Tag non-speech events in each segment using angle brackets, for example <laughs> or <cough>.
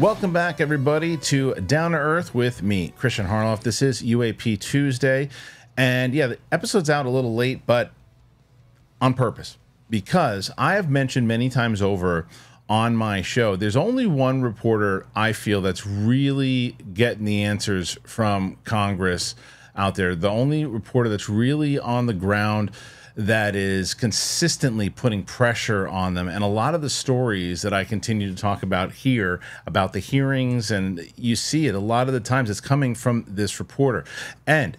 Welcome back, everybody, to Down to Earth with me, Kristian Harloff. This is UAP Tuesday. And yeah, the episode's out a little late, but on purpose because I have mentioned many times over on my show there's only one reporter I feel that's really getting the answers from Congress out there. The only reporter that's really on the ground that is consistently putting pressure on them. And a lot of the stories that I continue to talk about here about the hearings, and you see it a lot of the times, it's coming from this reporter. And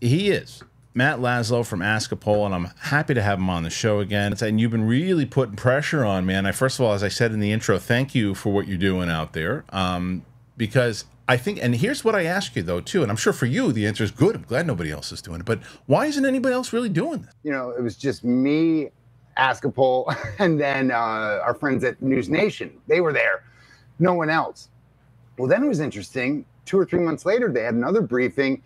he is Matt Laslo from Ask a Pol, and I'm happy to have him on the show again. And you've been really putting pressure on, man. I first of all, as I said in the intro, thank you for what you're doing out there, um, because I think, and here's what I ask you though too, and I'm sure for you the answer is good. I'm glad nobody else is doing it, but why isn't anybody else really doing this? You know, it was just me, Ask a Pol, <laughs> and then uh, our friends at News Nation. They were there, no one else. Well, then it was interesting. Two or three months later, they had another briefing,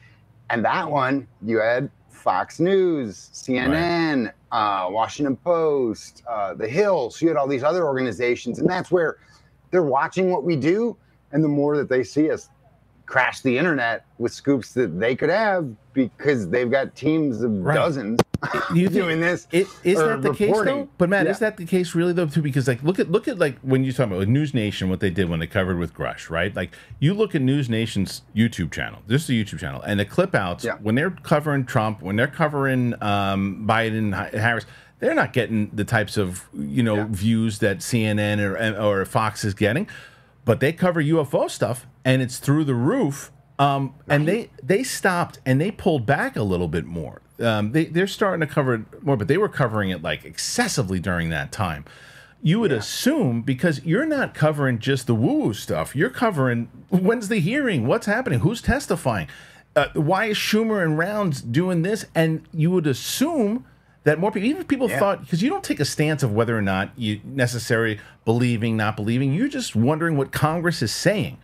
and that one you had Fox News, CNN, right. uh, Washington Post, uh, The Hill. So you had all these other organizations, and that's where they're watching what we do and the more that they see us crash the internet with scoops that they could have because they've got teams of right. dozens you <laughs> doing this. It, is that the reporting. case though? But man, yeah. is that the case really though too? Because like look at look at like when you talk about News Nation, what they did when they covered with Grush, right? Like you look at News Nation's YouTube channel. This is a YouTube channel, and the clip outs yeah. when they're covering Trump, when they're covering um, Biden, Harris they're not getting the types of you know yeah. views that CNN or or Fox is getting but they cover UFO stuff and it's through the roof. Um, and they they stopped and they pulled back a little bit more. Um, they they're starting to cover it more, but they were covering it like excessively during that time. You would yeah. assume because you're not covering just the woo woo stuff. You're covering when's the hearing, what's happening, who's testifying, uh, why is Schumer and Rounds doing this, and you would assume that more people, even people yeah. thought, because you don't take a stance of whether or not you necessarily believing, not believing. You're just wondering what Congress is saying.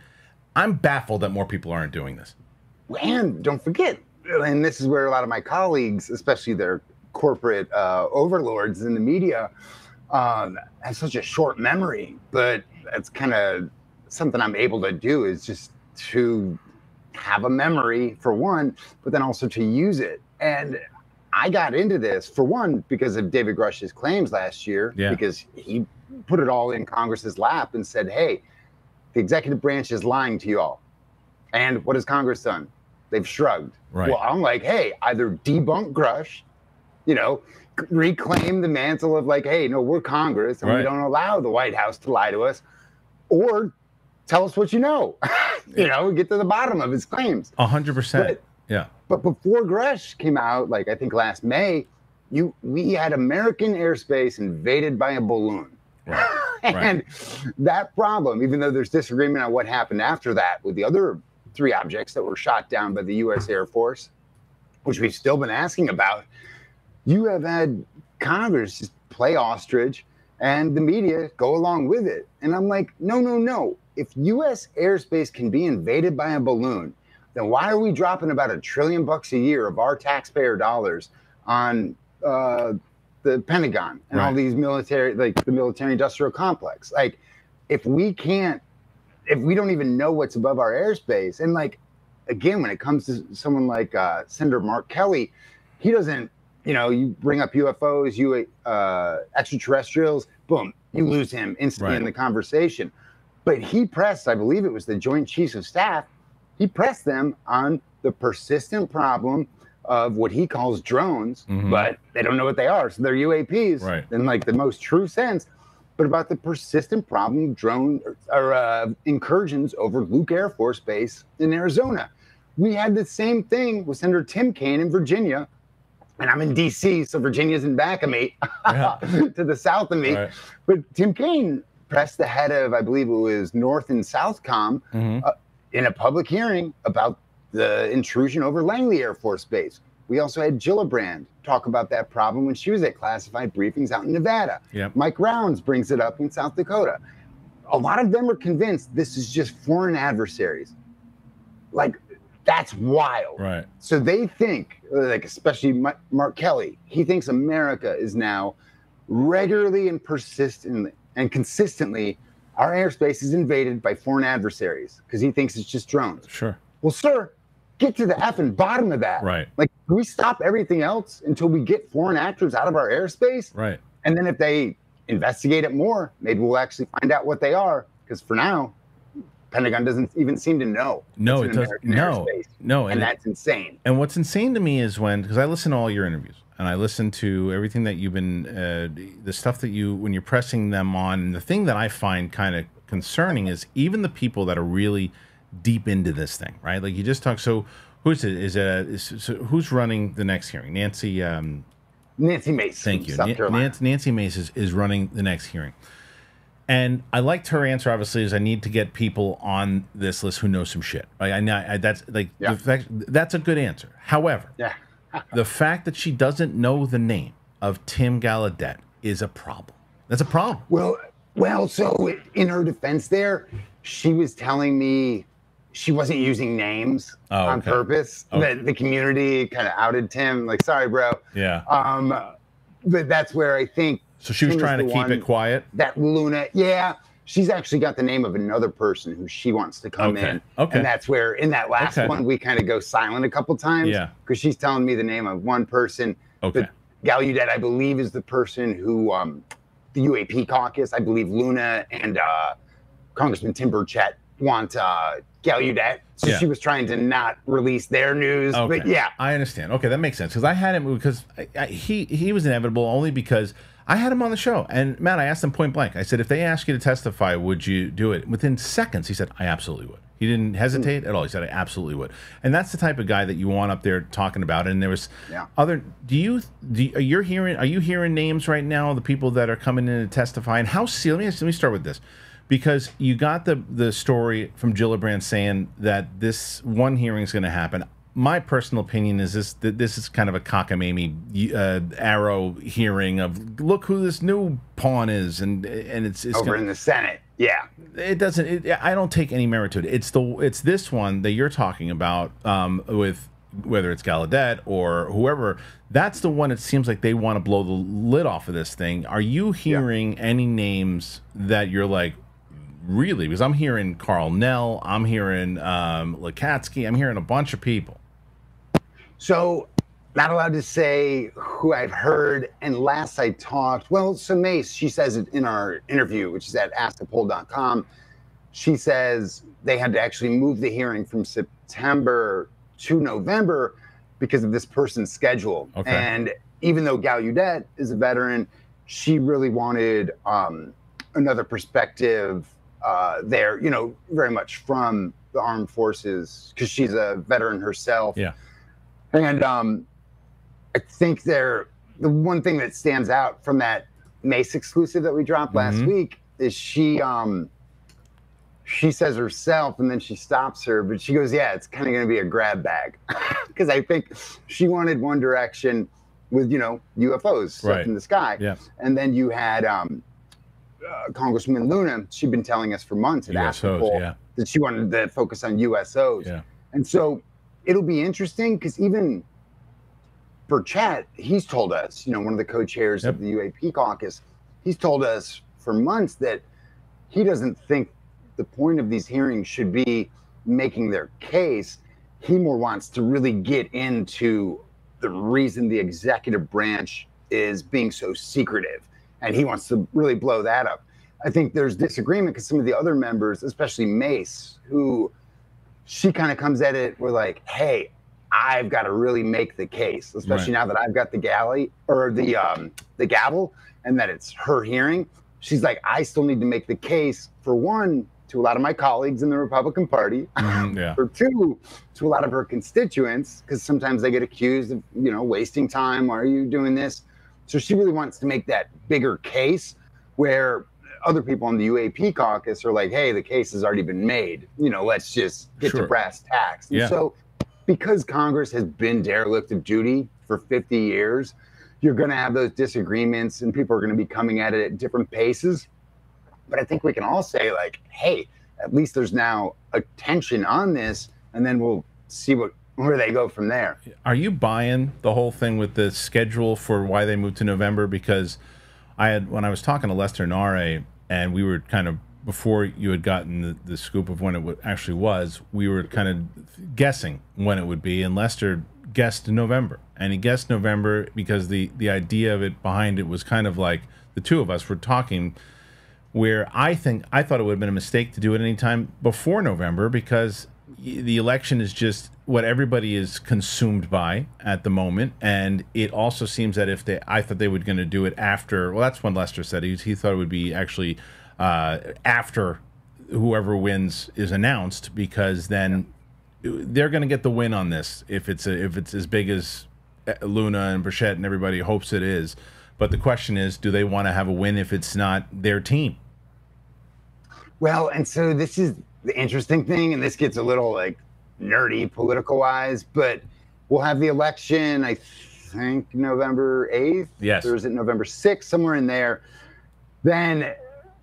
I'm baffled that more people aren't doing this. And don't forget, and this is where a lot of my colleagues, especially their corporate uh, overlords in the media, um, have such a short memory. But that's kind of something I'm able to do is just to have a memory for one, but then also to use it. And I got into this for one because of David Grush's claims last year, yeah. because he put it all in Congress's lap and said, "Hey, the executive branch is lying to you all." And what has Congress done? They've shrugged. Right. Well, I'm like, hey, either debunk Grush, you know, reclaim the mantle of like, hey, no, we're Congress and right. we don't allow the White House to lie to us, or tell us what you know. <laughs> you know, get to the bottom of his claims. A hundred percent. Yeah. But before Grush came out, like I think last May, you we had American airspace invaded by a balloon. Right. <laughs> and right. that problem, even though there's disagreement on what happened after that with the other three objects that were shot down by the US Air Force, which we've still been asking about, you have had Congress just play ostrich and the media go along with it. And I'm like, no, no, no. If US airspace can be invaded by a balloon, then why are we dropping about a trillion bucks a year of our taxpayer dollars on uh, the Pentagon and right. all these military, like the military industrial complex? Like, if we can't, if we don't even know what's above our airspace, and like, again, when it comes to someone like uh, Senator Mark Kelly, he doesn't, you know, you bring up UFOs, you uh, extraterrestrials, boom, you lose him instantly right. in the conversation. But he pressed, I believe it was the Joint Chiefs of Staff, he pressed them on the persistent problem of what he calls drones, mm-hmm. but they don't know what they are. So they're UAPs right. in like the most true sense, but about the persistent problem of drone or uh, incursions over Luke Air Force Base in Arizona. We had the same thing with Senator Tim Kaine in Virginia. And I'm in DC, so Virginia's in back of me, <laughs> yeah. to the south of me. Right. But Tim Kaine pressed the head of, I believe it was North and Southcom, mm-hmm. uh, in a public hearing about the intrusion over Langley Air Force Base. We also had Gillibrand talk about that problem when she was at classified briefings out in Nevada. Yep. Mike Rounds brings it up in South Dakota. A lot of them are convinced this is just foreign adversaries. Like, that's wild. Right. So they think, like, especially Mark Kelly, he thinks America is now regularly and persistently and consistently our airspace is invaded by foreign adversaries because he thinks it's just drones. Sure. Well, sir, get to the effing bottom of that. Right. Like, we stop everything else until we get foreign actors out of our airspace? Right. And then if they investigate it more, maybe we'll actually find out what they are. Because for now, Pentagon doesn't even seem to know. No, it doesn't. No, no, and, and that's insane. And what's insane to me is when because I listen to all your interviews and I listen to everything that you've been, uh, the stuff that you when you're pressing them on. And the thing that I find kind of concerning is even the people that are really deep into this thing, right? Like you just talk. So who's it? Is it? Is, so who's running the next hearing? Nancy. Um, Nancy Mace. Thank you. Nancy, Nancy Mace is, is running the next hearing. And I liked her answer. Obviously, is I need to get people on this list who know some shit. Right? I know I, that's like yeah. fact, that's a good answer. However, yeah. <laughs> the fact that she doesn't know the name of Tim Gallaudet is a problem. That's a problem. Well, well, so in her defense, there, she was telling me she wasn't using names oh, on okay. purpose. Okay. The, the community kind of outed Tim, like, sorry, bro. Yeah. Um, but that's where I think so she was trying to keep it quiet. That Luna, yeah. She's actually got the name of another person who she wants to come okay. in. Okay. And that's where in that last okay. one we kind of go silent a couple times. Yeah. Because she's telling me the name of one person. Okay. But Gallaudet, I believe, is the person who um, the UAP caucus. I believe Luna and uh, Congressman Tim Burchett want uh, Gallaudet. So yeah. she was trying to not release their news. Okay. But yeah. I understand. Okay, that makes sense. Because I had him because I, I, he he was inevitable only because I had him on the show, and Matt, I asked him point blank. I said, if they ask you to testify, would you do it? Within seconds, he said, I absolutely would. He didn't hesitate at all. He said, I absolutely would. And that's the type of guy that you want up there talking about. And there was yeah. other. Do you? Do you, are you hearing? Are you hearing names right now? The people that are coming in to testify. And how? See, Let me let me start with this because you got the the story from Gillibrand saying that this one hearing is going to happen my personal opinion is this that this is kind of a cockamamie uh, AARO hearing of look who this new pawn is and and it's, it's over gonna, in the Senate. Yeah, it doesn't. It, I don't take any merit to it. It's the it's this one that you're talking about um, with whether it's Gallaudet or whoever. That's the one. It seems like they want to blow the lid off of this thing. Are you hearing yeah. any names that you're like? Really, because I'm hearing Karl Nell, I'm hearing um, Lacatski, I'm hearing a bunch of people. So, not allowed to say who I've heard. And last I talked, well, so Mace, she says it in our interview, which is at askthepoll.com. She says they had to actually move the hearing from September to November because of this person's schedule. Okay. And even though Gallaudet is a veteran, she really wanted um, another perspective uh, there, you know, very much from the armed forces because she's a veteran herself. Yeah. And um, I think there, the one thing that stands out from that Mace exclusive that we dropped last mm-hmm. week is she, um, she says herself, and then she stops her, but she goes, "Yeah, it's kind of going to be a grab bag," <laughs> because I think she wanted One Direction with you know UFOs right. in the sky, yeah. and then you had um, uh, Congresswoman Luna. She'd been telling us for months at USOs, yeah. that she wanted to focus on USOs, yeah. and so it'll be interesting because even for Burchett, he's told us, you know, one of the co-chairs yep. of the UAP caucus, he's told us for months that he doesn't think the point of these hearings should be making their case. He more wants to really get into the reason the executive branch is being so secretive, and he wants to really blow that up. I think there's disagreement because some of the other members, especially Mace, who she kind of comes at it with like, hey, I've got to really make the case, especially right. now that I've got the galley or the um, the gavel and that it's her hearing. She's like, I still need to make the case for one to a lot of my colleagues in the Republican Party, <laughs> mm-hmm, yeah. for two to a lot of her constituents because sometimes they get accused of you know wasting time. Why are you doing this? So she really wants to make that bigger case where other people in the UAP caucus are like, hey, the case has already been made. You know, let's just get sure. to brass tacks. And yeah. so, because Congress has been derelict of duty for 50 years, you're going to have those disagreements and people are going to be coming at it at different paces. But I think we can all say, like, hey, at least there's now attention on this, and then we'll see what where they go from there. Are you buying the whole thing with the schedule for why they moved to November? Because I had when I was talking to Lester Nare and we were kind of before you had gotten the, the scoop of when it w- actually was, we were kind of guessing when it would be, and Lester guessed November, and he guessed November because the the idea of it behind it was kind of like the two of us were talking. Where I think I thought it would have been a mistake to do it anytime before November because the election is just what everybody is consumed by at the moment, and it also seems that if they, I thought they were going to do it after. Well, that's when Lester said he, he thought it would be actually uh, after whoever wins is announced, because then they're going to get the win on this if it's a, if it's as big as uh, Luna and Burchett and everybody hopes it is. But the question is, do they want to have a win if it's not their team? Well, and so this is the interesting thing, and this gets a little like nerdy political wise, but we'll have the election, I think November 8th. Yes. Or is it November 6th, somewhere in there. Then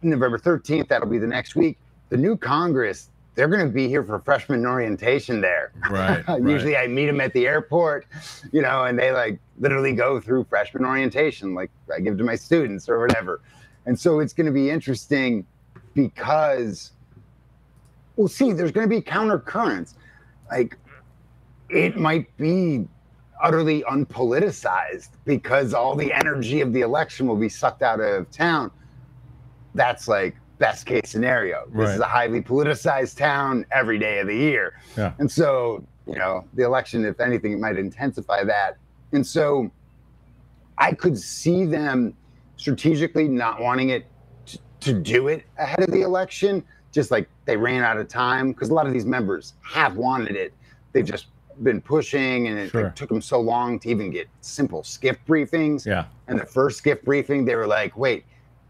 November 13th, that'll be the next week. The new Congress, they're going to be here for freshman orientation there. Right. <laughs> Usually right. I meet them at the airport, you know, and they like literally go through freshman orientation, like I give to my students or whatever. And so it's going to be interesting because, we'll see, there's going to be counter currents. Like it might be utterly unpoliticized because all the energy of the election will be sucked out of town. That's like best case scenario. This Right. is a highly politicized town every day of the year. Yeah. And so, you know, the election, if anything, it might intensify that. And so I could see them strategically not wanting it to, to do it ahead of the election, just like they ran out of time because a lot of these members have wanted it. They've just been pushing and it, Sure. took them so long to even get simple SCIF briefings. Yeah. And the first SCIF briefing, they were like, wait,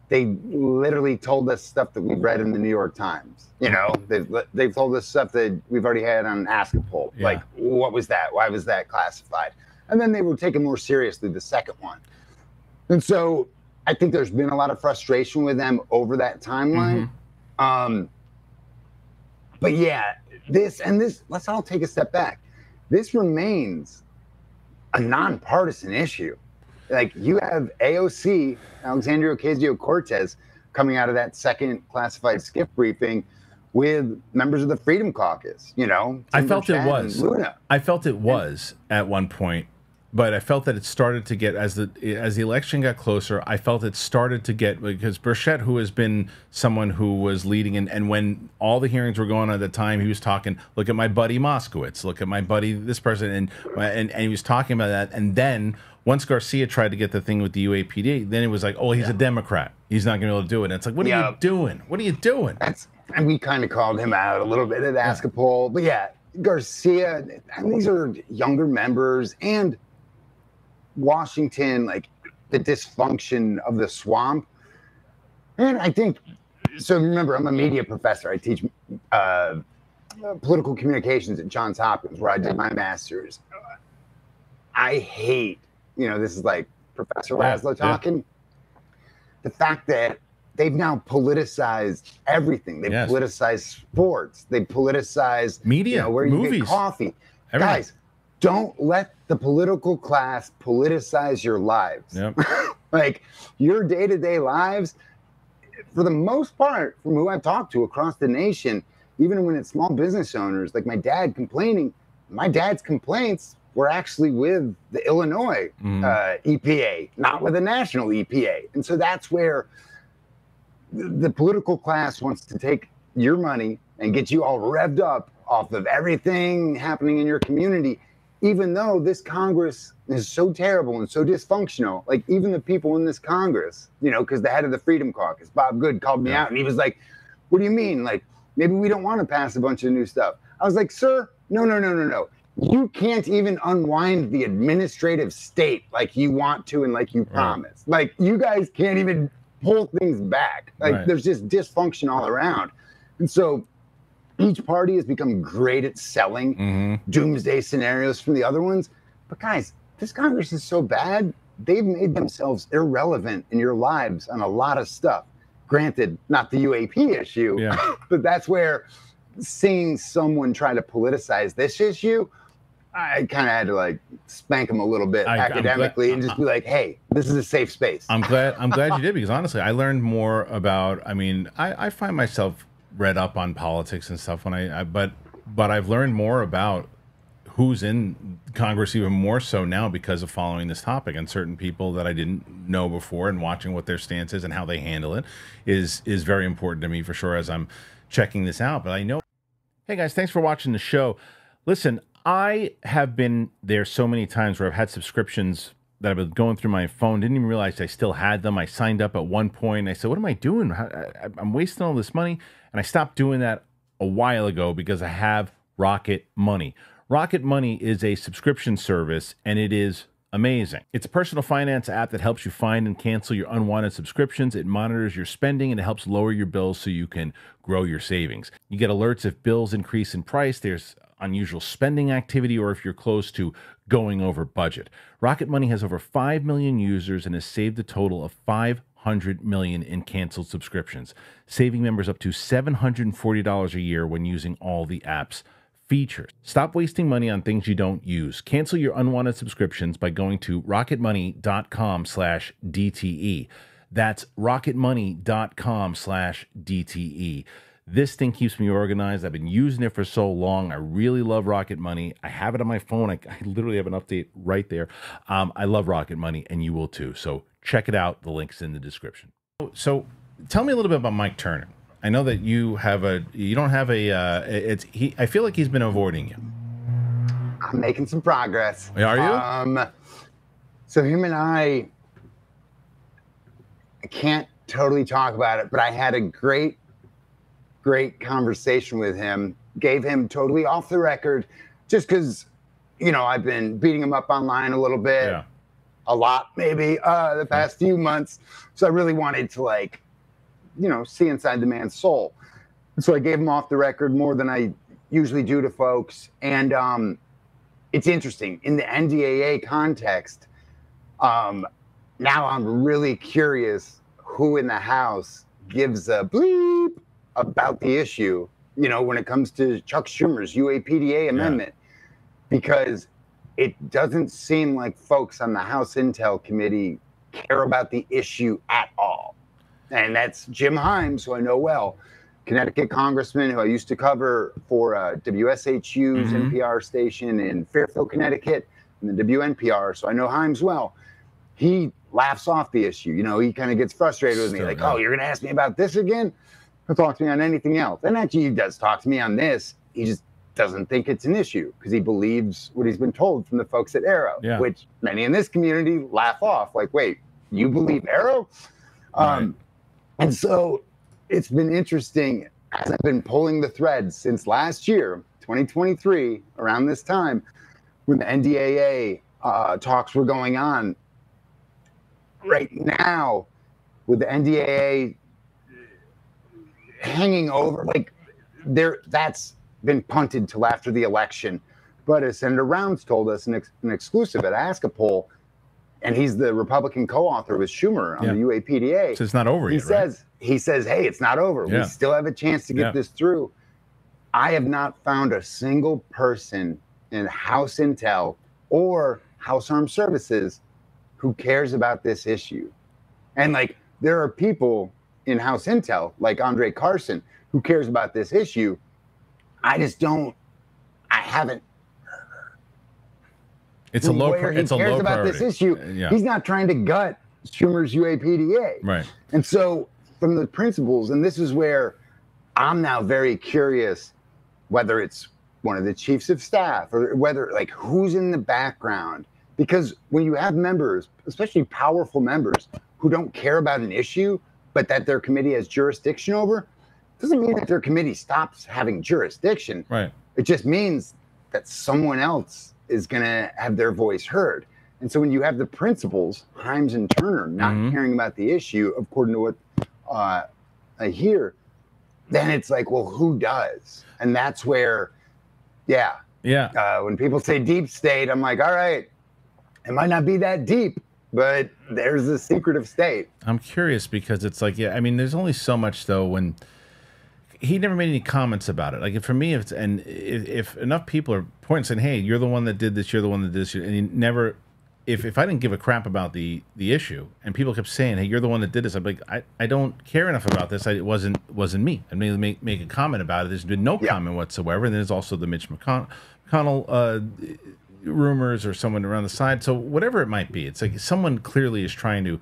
they literally told us stuff that we've read in the New York Times. You know, they've, they've told us stuff that we've already had on Ask a Pol. Yeah. Like, what was that? Why was that classified? And then they were taken more seriously the second one. And so I think there's been a lot of frustration with them over that timeline. Um, but yeah, this and this, let's all take a step back. This remains a nonpartisan issue. Like you have AOC, Alexandria Ocasio Cortez, coming out of that second classified SCIF briefing with members of the Freedom Caucus, you know. I felt it Burchett and was. I felt it was at one point, but I felt that it started to get as the as the election got closer. I felt it started to get because Burchett, who has been someone who was leading, and, and when all the hearings were going on at the time, he was talking. Look at my buddy Moskowitz. Look at my buddy this person, and and and he was talking about that. And then once Garcia tried to get the thing with the UAPD, then it was like, oh, he's a Democrat. He's not going to be able to do it. And it's like, what are you doing? What are you doing? That's and we kind of called him out a little bit at Ask a Pol. But yeah, Garcia, and these are younger members and Washington, like the dysfunction of the swamp. And I think so. Remember, I'm a media professor. I teach uh, political communications at Johns Hopkins, where I did my master's. I hate, you know, this is like Professor Yeah, Laslo yeah. talking. The fact that they've now politicized everything. They've Yes. politicized sports. They politicized Media, you know, where you movies, get coffee. everything. Guys, don't let the political class politicize your lives. Yep. <laughs> like your day-to-day lives, for the most part, from who I've talked to across the nation, even when it's small business owners, like my dad complaining, my dad's complaints were actually with the Illinois Mhm. uh, EPA, not with the national EPA. And so that's where the, the political class wants to take your money and get you all revved up off of everything happening in your community, even though this Congress is so terrible and so dysfunctional. Like, even the people in this Congress, you know, because the head of the Freedom Caucus, Bob Good, called me Yeah. out and he was like, What do you mean? Like, maybe we don't want to pass a bunch of new stuff. I was like, Sir, no, no, no, no, no. You can't even unwind the administrative state like you want to and like you promised. Like, you guys can't even pull things back. Like, Right. there's just dysfunction all around. And so, each party has become great at selling Mhm. doomsday scenarios from the other ones. But guys, this Congress is so bad, they've made themselves irrelevant in your lives on a lot of stuff. Granted, not the UAP issue, Yeah. <laughs> but that's where seeing someone try to politicize this issue, I kind of had to like spank him a little bit I, academically glad, and just be like, "Hey, this is a safe space." I'm glad. I'm glad you <laughs> did because honestly, I learned more about. I mean, I, I find myself read up on politics and stuff when I, I but but I've learned more about who's in Congress even more so now because of following this topic and certain people that I didn't know before and watching what their stance is and how they handle it is is very important to me for sure as I'm checking this out. But I know. Hey guys, thanks for watching the show. Listen, I have been there so many times where I've had subscriptions that I've been going through my phone, didn't even realize I still had them. I signed up at one point. I said, What am I doing? I'm wasting all this money. And I stopped doing that a while ago because I have Rocket Money. Rocket Money is a subscription service and it is amazing. It's a personal finance app that helps you find and cancel your unwanted subscriptions. It monitors your spending and it helps lower your bills so you can grow your savings. You get alerts if bills increase in price. There's unusual spending activity or if you're close to going over budget. Rocket Money has over 5 million users and has saved a total of 500 million in canceled subscriptions, saving members up to $740 a year when using all the app's features. Stop wasting money on things you don't use. Cancel your unwanted subscriptions by going to rocketmoney.com/dte. That's rocketmoney.com/dte. This thing keeps me organized. I've been using it for so long. I really love Rocket Money. I have it on my phone. I, I literally have an update right there. Um, I love Rocket Money, and you will too. So check it out. The link's in the description. So tell me a little bit about Mike Turner. I know that you have a you don't have a uh, it's he. I feel like he's been avoiding you. I'm making some progress. Are you? Um, so him and I, I can't totally talk about it, but I had a great great conversation with him. Gave him totally off the record, just because, you know, I've been beating him up online a little bit, yeah. a lot maybe, uh, the past few months. So I really wanted to like, you know, see inside the man's soul. So I gave him off the record more than I usually do to folks. And um, it's interesting in the NDAA context. Um, now I'm really curious who in the House gives a bleep about the issue, you know, when it comes to Chuck Schumer's UAPDA amendment, yeah. because it doesn't seem like folks on the House Intel Committee care about the issue at all. And that's Jim Himes, who I know well, Connecticut congressman who I used to cover for uh, WSHU's mm-hmm. NPR station in Fairfield, Connecticut, and the WNPR. So I know Himes well. He laughs off the issue. You know, he kind of gets frustrated with me, like, "Oh, you're going to ask me about this again?" He'll talk to me on anything else. And actually, he does talk to me on this. He just doesn't think it's an issue because he believes what he's been told from the folks at AARO, yeah. which many in this community laugh off. Like, wait, you believe AARO? Right. Um, and so it's been interesting as I've been pulling the threads since last year, 2023, around this time, when the NDAA uh, talks were going on. Right now, with the NDAA hanging over like there that's been punted till after the election. But as Senator Rounds told us an, ex, an exclusive at Ask a Pol, and he's the Republican co-author with Schumer on yeah. the UAPDA. So it's not over he yet. says right? he says, hey, it's not over. Yeah. We still have a chance to get yeah. this through. I have not found a single person in House Intel or House Armed Services who cares about this issue. And like there are people in house intel, like Andre Carson, who cares about this issue. I just don't, I haven't. It's a low. He it's a cares low about priority. this issue. Uh, yeah. He's not trying to gut Schumer's UAPDA. Right. And so, from the principles, and this is where I'm now very curious whether it's one of the chiefs of staff or whether like who's in the background because when you have members especially powerful members who don't care about an issue but that their committee has jurisdiction over doesn't mean that their committee stops having jurisdiction. Right. It just means that someone else is going to have their voice heard. And so when you have the principals, Himes and Turner, not mm-hmm. caring about the issue, according to what uh, I hear, then it's like, well, who does? And that's where, yeah. Yeah. Uh, when people say deep state, I'm like, all right, it might not be that deep, but there's a secretive state. I'm curious because it's like, yeah, I mean, there's only so much though when he never made any comments about it. Like for me, if it's, and if, if, enough people are pointing saying, "Hey, you're the one that did this. You're the one that did this," and he never. If, if I didn't give a crap about the the issue and people kept saying, "Hey, you're the one that did this," I'm like, I, I don't care enough about this. I, it wasn't wasn't me. I mean, make make a comment about it. There's been no yeah. comment whatsoever. And there's also the Mitch McConnell, McConnell uh, rumors or someone around the side. So whatever it might be, it's like someone clearly is trying to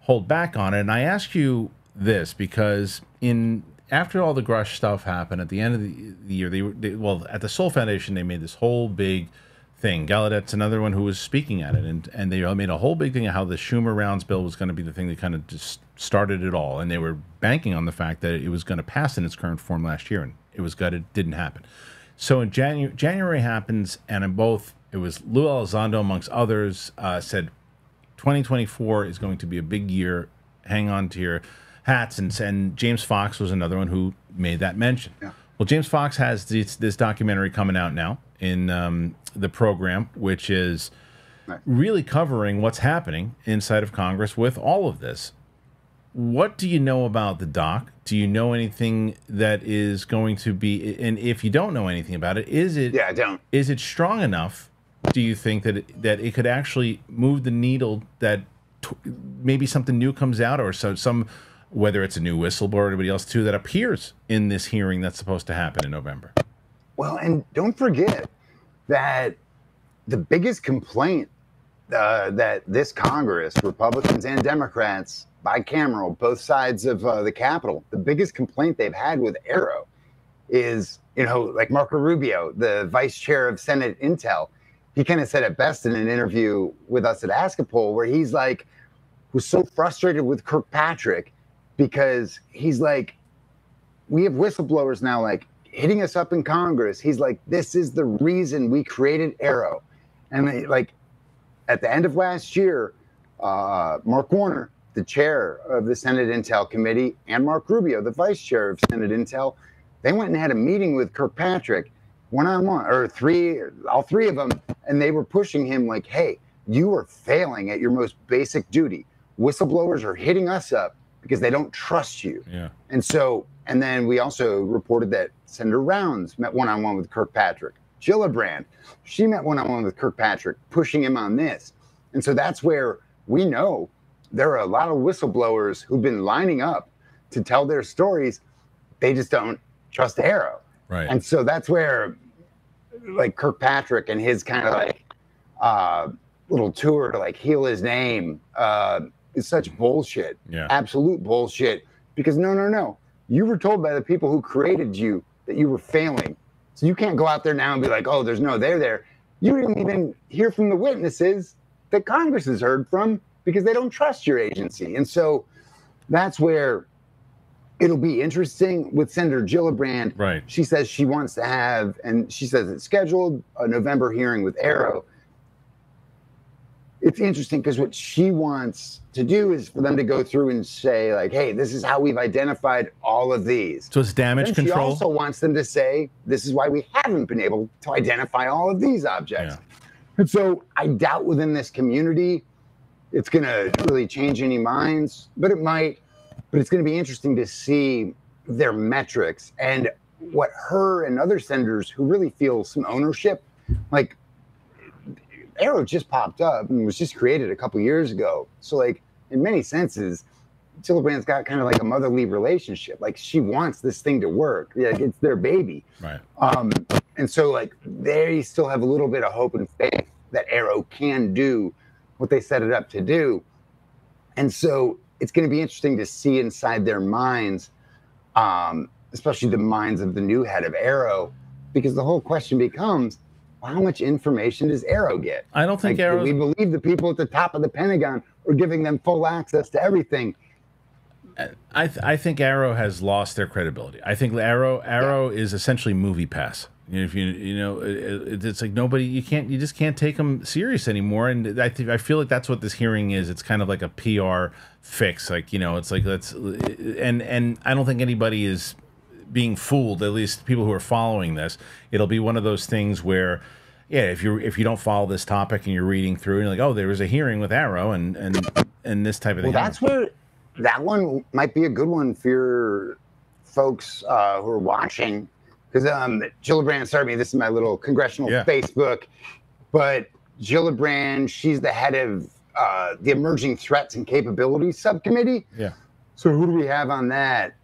hold back on it. And I ask you this because in after all the Grush stuff happened at the end of the, year, they, they, well at the Sol Foundation they made this whole big thing. Gallaudet's another one who was speaking at it, and and they made a whole big thing of how the Schumer Rounds bill was going to be the thing that kind of just started it all, and they were banking on the fact that it was going to pass in its current form last year, and it was gutted, didn't happen. So in January, January happens, and in both it was Lou Elizondo amongst others uh, said 2024 is going to be a big year. Hang on to your hats. And, and James Fox was another one who made that mention. Yeah. Well, James Fox has this, this documentary coming out now in um, the program, which is right. really covering what's happening inside of Congress with all of this. What do you know about the doc? Do you know anything that is going to be? And if you don't know anything about it, is it? Yeah, I don't. Is it strong enough? Do you think that it, that it could actually move the needle? That t- maybe something new comes out, or so some whether it's a new whistleblower or anybody else too that appears in this hearing that's supposed to happen in November. Well, and don't forget that the biggest complaint uh, that this Congress, Republicans and Democrats, bicameral, both sides of uh, the Capitol, the biggest complaint they've had with AARO is, you know, like Marco Rubio, the vice chair of Senate Intel, he kind of said it best in an interview with us at Askapol, where he's like, was so frustrated with Kirkpatrick because he's like, we have whistleblowers now, like hitting us up in Congress. He's like, this is the reason we created AARO. And they, like at the end of last year, uh, Mark Warner, the chair of the Senate Intel Committee, and Mark Rubio, the vice chair of Senate Intel, they went and had a meeting with Kirkpatrick one on one, or three, all three of them, and they were pushing him like, hey, you are failing at your most basic duty. Whistleblowers are hitting us up because they don't trust you. Yeah. And so, and then we also reported that Senator Rounds met one on one with Kirkpatrick. Gillibrand, she met one on one with Kirkpatrick, pushing him on this. And so that's where we know there are a lot of whistleblowers who've been lining up to tell their stories. They just don't trust AARO. Right. And so that's where, like Kirkpatrick and his kind of like uh, little tour to like heal his name. Uh, is such bullshit. Yeah. Absolute bullshit. Because no, no, no. You were told by the people who created you that you were failing. So you can't go out there now and be like, oh, there's no there there. You didn't even hear from the witnesses that Congress has heard from because they don't trust your agency. And so that's where it'll be interesting with Senator Gillibrand. Right. She says she wants to have, and she says it's scheduled a November hearing with AARO. it's interesting because what she wants to do is for them to go through and say like hey this is how we've identified all of these so it's damage and control she also wants them to say this is why we haven't been able to identify all of these objects yeah. and so i doubt within this community it's going to really change any minds but it might but it's going to be interesting to see their metrics and what her and other senators who really feel some ownership like AARO just popped up and was just created a couple years ago. So like in many senses, Gillibrand's got kind of like a motherly relationship. Like she wants this thing to work. Yeah, it's their baby. Right. Um, and so like they still have a little bit of hope and faith that AARO can do what they set it up to do. And so it's going to be interesting to see inside their minds, um, especially the minds of the new head of AARO, because the whole question becomes how much information does AARO get? I don't think like, AARO. We believe the people at the top of the Pentagon are giving them full access to everything. I th- I think AARO has lost their credibility. I think Arrow AARO yeah. is essentially MoviePass. If you you know, it, it's like nobody you can't you just can't take them serious anymore. And I think I feel like that's what this hearing is. It's kind of like a PR fix. Like you know, it's like let's and and I don't think anybody is being fooled. At least people who are following this, it'll be one of those things where, yeah, if you if you don't follow this topic and you're reading through and you're like, oh, there was a hearing with AARO and and and this type of thing. Well, that's where that one might be a good one for your folks uh, who are watching, because um, Gillibrand, sorry, me, this is my little congressional yeah. Facebook, but Gillibrand, she's the head of uh, the Emerging Threats and Capabilities Subcommittee. Yeah. So who do we have on that?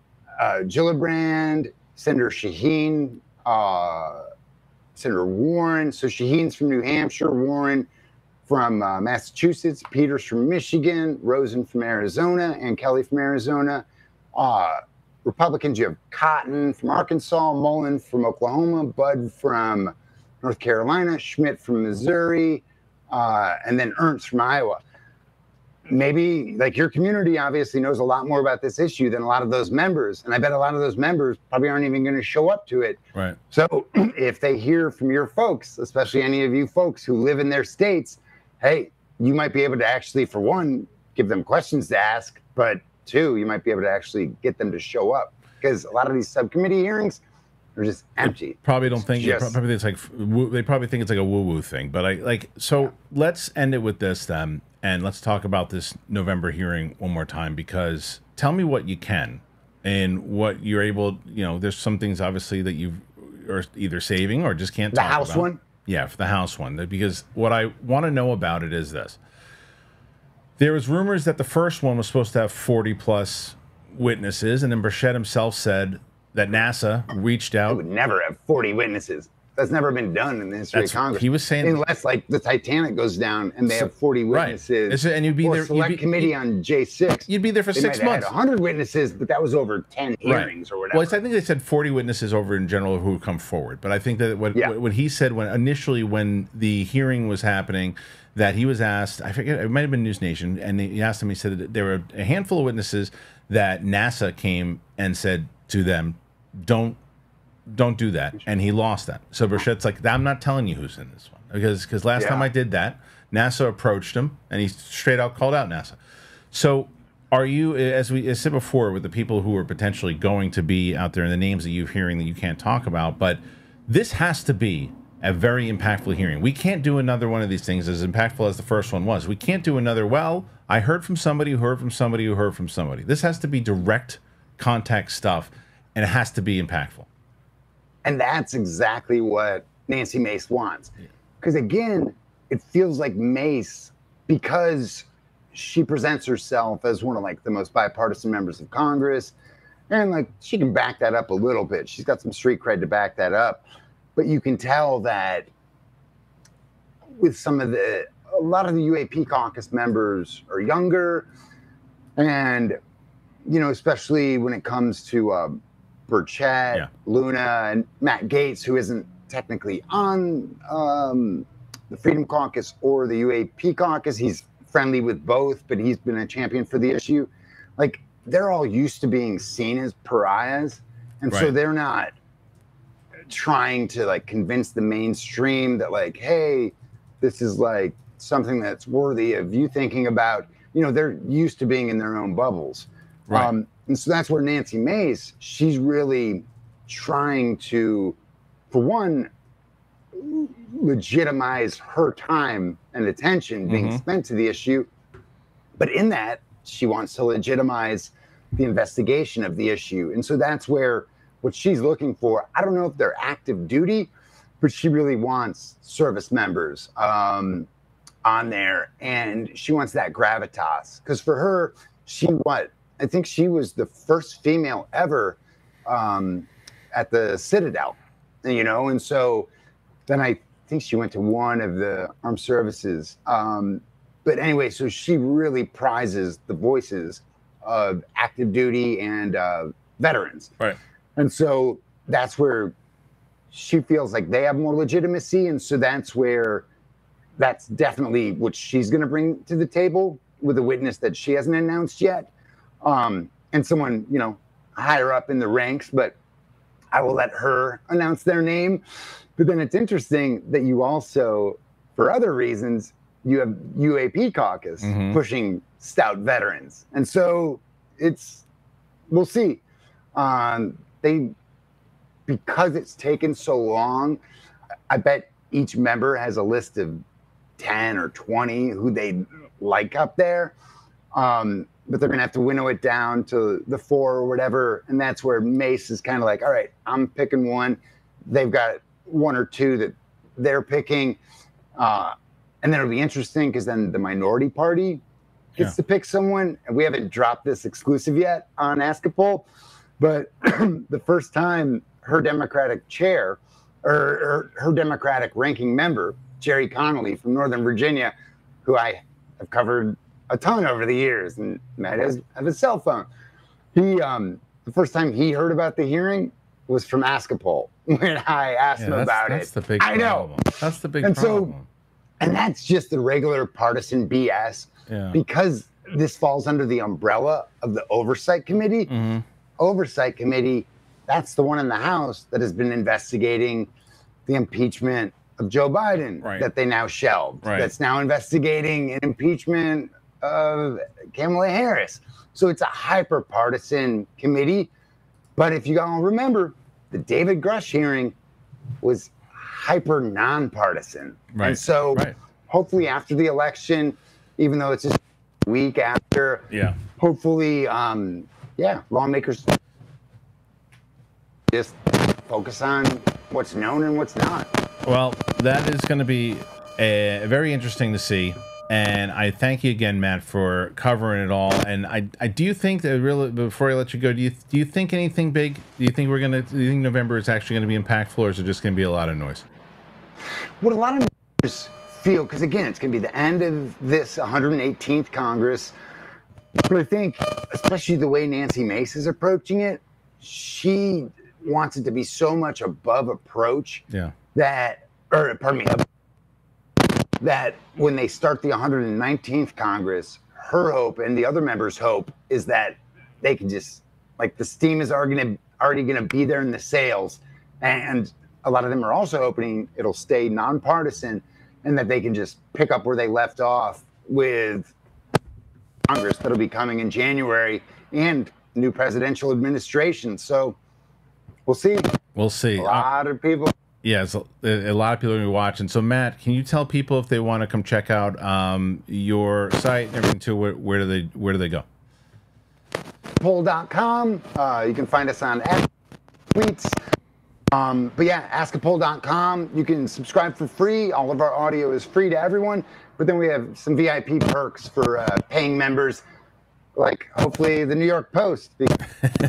Uh, Gillibrand, Senator Shaheen, uh, Senator Warren. So Shaheen's from New Hampshire, Warren from uh, Massachusetts, Peters from Michigan, Rosen from Arizona, and Kelly from Arizona. Uh, Republicans, you have Cotton from Arkansas, Mullen from Oklahoma, Budd from North Carolina, Schmitt from Missouri, uh, and then Ernst from Iowa. Maybe like your community obviously knows a lot more about this issue than a lot of those members. And I bet a lot of those members probably aren't even going to show up to it. Right. So <clears throat> if they hear from your folks, especially any of you folks who live in their states, hey, you might be able to actually, for one, give them questions to ask, but two, you might be able to actually get them to show up because a lot of these subcommittee hearings are just empty. They probably don't think just, probably it's like they probably think it's like a woo woo thing. But I like so yeah. let's end it with this then, and let's talk about this November hearing one more time because tell me what you can and what you're able. You know, there's some things obviously that you are either saving or just can't. The House about. one. Yeah, for the House one, because what I want to know about it is this. There was rumors that the first one was supposed to have 40 plus witnesses, and then Burchett himself said that NASA reached out. It would never have 40 witnesses. That's never been done in the history That's, of Congress. He was saying unless like the Titanic goes down and they have 40 witnesses, right. and you'd be or there. Select be, committee on J6. You'd be there for they six months. 100 witnesses, but that was over 10 hearings right. or whatever. Well, I think they said 40 witnesses over in general who would come forward. But I think that what, yeah. what he said when initially when the hearing was happening, that he was asked, I forget, it might have been News Nation, and he asked him. He said that there were a handful of witnesses that NASA came and said to them, "Don't don't do that. And he lost that. So Burchett's like, I'm not telling you who's in this one because because last yeah. time I did that, NASA approached him and he straight out called out NASA. So are you, as we as said before, with the people who are potentially going to be out there and the names that you're hearing that you can't talk about, but this has to be a very impactful hearing. We can't do another one of these things as impactful as the first one was. We can't do another, well, I heard from somebody who heard from somebody who heard from somebody. This has to be direct contact stuff and it has to be impactful. And that's exactly what Nancy Mace wants. Because again, it feels like Mace, because she presents herself as one of like the most bipartisan members of Congress, and like she can back that up a little bit. She's got some street cred to back that up. But you can tell that with some of the a lot of the UAP caucus members are younger, and you know, especially when it comes to um, Burchett, yeah. Luna, and Matt Gaetz, who isn't technically on um, the Freedom Caucus or the UAP caucus. He's friendly with both, but he's been a champion for the issue. Like they're all used to being seen as pariahs, and right. so they're not trying to like convince the mainstream that like, hey, this is like something that's worthy of you thinking about. You know, they're used to being in their own bubbles. Right. Um, and so that's where Nancy Mace, she's really trying to, for one, legitimize her time and attention being mm-hmm. spent to the issue. But in that, she wants to legitimize the investigation of the issue. And so that's where what she's looking for, I don't know if they're active duty, but she really wants service members um, on there. And she wants that gravitas. Because for her, she what I think she was the first female ever um, at the Citadel, you know, and so then I think she went to one of the armed services. Um, but anyway, so she really prizes the voices of active duty and uh, veterans. Right. And so that's where she feels like they have more legitimacy. And so that's where that's definitely what she's going to bring to the table with a witness that she hasn't announced yet um, and someone you know higher up in the ranks, but I will let her announce their name. But then it's interesting that you also, for other reasons, you have UAP caucus mm-hmm. pushing stout veterans, and so it's we'll see. Um, they because it's taken so long. I bet each member has a list of ten or twenty who they like up there. Um, but they're going to have to winnow it down to the four or whatever. And that's where Mace is kind of like, all right, I'm picking one. They've got one or two that they're picking. Uh, and then it'll be interesting because then the minority party gets yeah. to pick someone. And we haven't dropped this exclusive yet on Ask a Poll, but <clears throat> the first time her Democratic chair or, or her Democratic ranking member, Gerry Connolly from Northern Virginia, who I have covered a ton over the years, and Matt has have a cell phone. He um, the first time he heard about the hearing was from Ask a Pol when I asked yeah, him about that's it. The big I problem. know that's the big and problem. So, and that's just the regular partisan BS yeah. because this falls under the umbrella of the oversight committee. Mm-hmm. Oversight committee, that's the one in the House that has been investigating the impeachment of Joe Biden right. that they now shelved. Right. That's now investigating an impeachment of Kamala Harris. So it's a hyper partisan committee. But if you all remember, the David Grusch hearing was hyper nonpartisan. Right. And so right. hopefully after the election, even though it's just a week after, yeah. hopefully, um, yeah, lawmakers just focus on what's known and what's not. Well, that is going to be a, very interesting to see. And I thank you again, Matt, for covering it all. And I, I do think that really before I let you go, do you do you think anything big? Do you think we're gonna? Do you think November is actually going to be impactful, or is it just going to be a lot of noise? What a lot of members feel, because again, it's going to be the end of this 118th Congress. But I think, especially the way Nancy Mace is approaching it, she wants it to be so much above approach. Yeah. That, or pardon me, that when they start the 119th Congress, her hope and the other members' hope is that they can just like the steam is already gonna already gonna be there in the sails, and a lot of them are also hoping it'll stay nonpartisan, and that they can just pick up where they left off with Congress that'll be coming in January and new presidential administration. So we'll see. We'll see. A lot of people yeah, a, a, lot of people are going to be watching. So, Matt, can you tell people if they want to come check out um, your site and everything too? Where, where, do they where do they go? Pol.com. Uh, you can find us on tweets. Um, but yeah, askapol.com. You can subscribe for free. All of our audio is free to everyone. But then we have some VIP perks for uh, paying members like hopefully the New York Post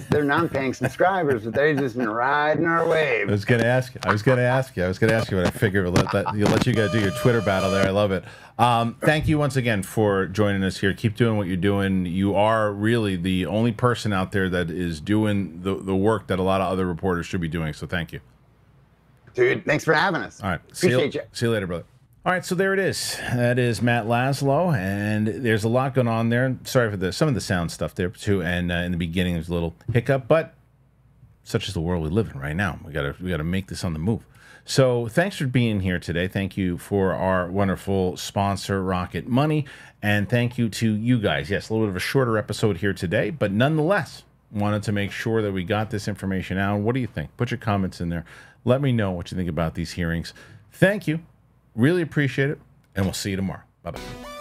they're non-paying subscribers, but they've just been riding our wave. I was gonna ask. You, I was gonna ask you. I was gonna ask you, but I figured we'll let that, you'll let you guys do your Twitter battle there. I love it. Um, thank you once again for joining us here. Keep doing what you're doing. You are really the only person out there that is doing the the work that a lot of other reporters should be doing. So thank you, dude. Thanks for having us. All right. Appreciate see you, you. See you later, brother. All right, so there it is. That is Matt Laslo, and there's a lot going on there. Sorry for the some of the sound stuff there too, and uh, in the beginning there's a little hiccup, but such is the world we live in right now. We gotta we gotta make this on the move. So thanks for being here today. Thank you for our wonderful sponsor, Rocket Money, and thank you to you guys. Yes, a little bit of a shorter episode here today, but nonetheless, wanted to make sure that we got this information out. What do you think? Put your comments in there. Let me know what you think about these hearings. Thank you Really appreciate it, and we'll see you tomorrow. Bye bye.